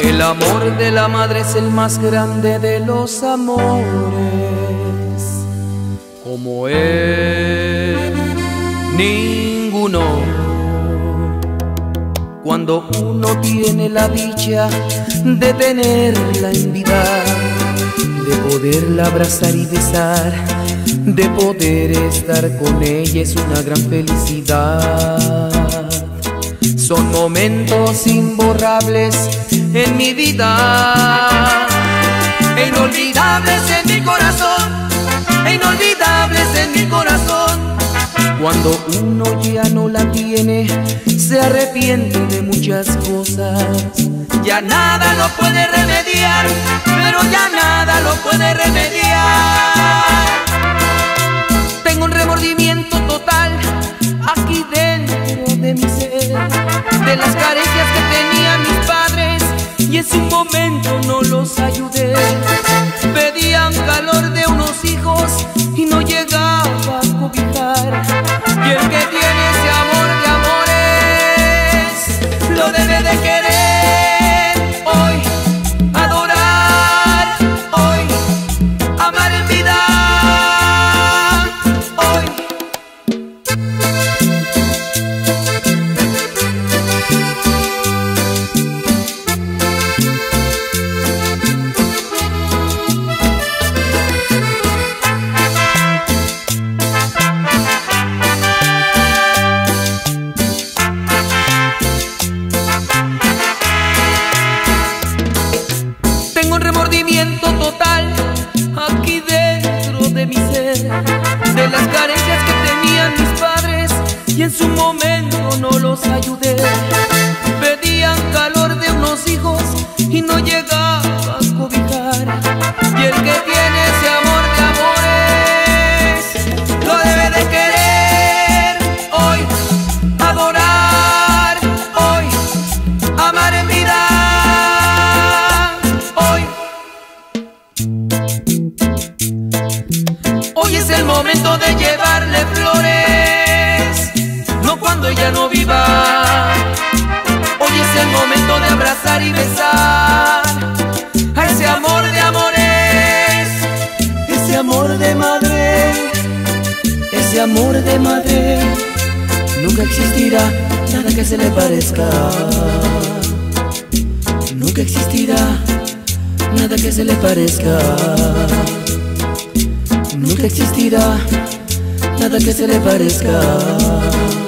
El amor de la madre es el más grande de los amores, como él, ninguno. Cuando uno tiene la dicha de tenerla en vida, de poderla abrazar y besar, de poder estar con ella es una gran felicidad. Son momentos imborrables en mi vida, e inolvidables en mi corazón, inolvidables en mi corazón. Cuando uno ya no la tiene, se arrepiente de muchas cosas. Ya nada lo puede remediar, pero ya nada lo puede remediar. Tengo un remordimiento total aquí dentro de mi ser, de las carencias que tenían mis padres y en su momento no los ayudé. Pedían calor de mi ser de las carencias que tenían mis padres y en su momento no los ayudé. El momento de llevarle flores, no cuando ella no viva. Hoy es el momento de abrazar y besar a ese amor de amores, ese amor de madre, ese amor de madre. Nunca existirá nada que se le parezca. Nunca existirá nada que se le parezca. Nunca existirá nada que se le parezca.